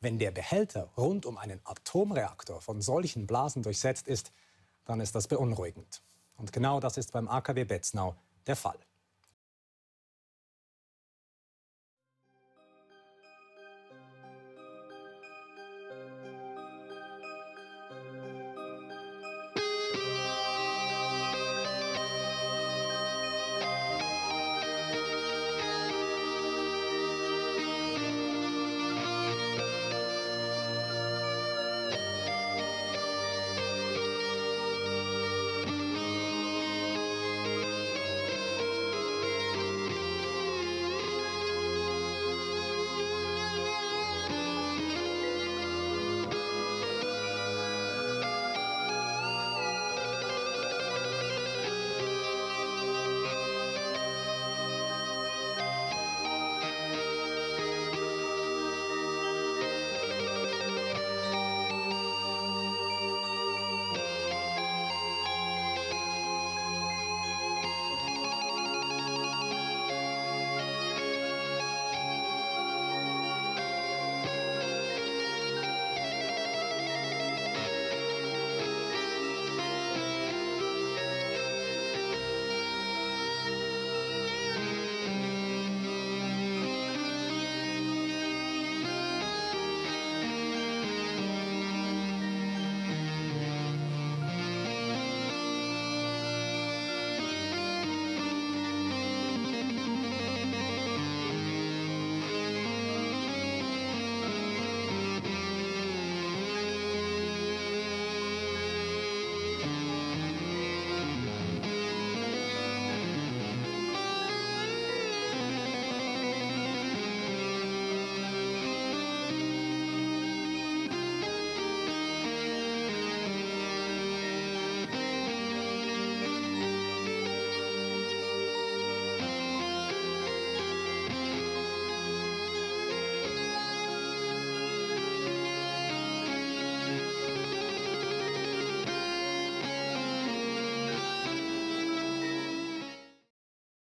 Wenn der Behälter rund um einen Atomreaktor von solchen Blasen durchsetzt ist, dann ist das beunruhigend. Und genau das ist beim AKW Betznau der Fall.